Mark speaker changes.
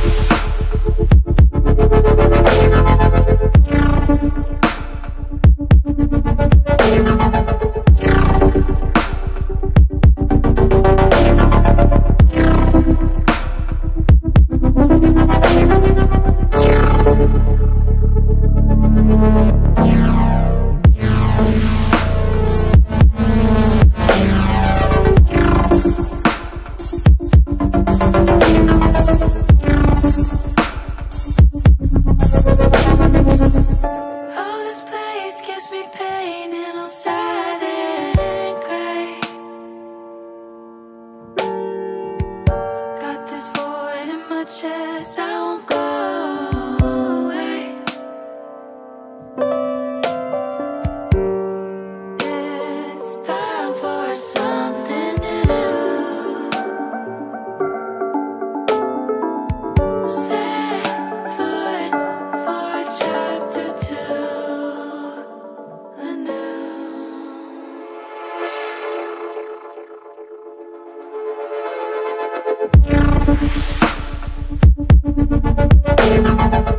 Speaker 1: Thank you. está Thank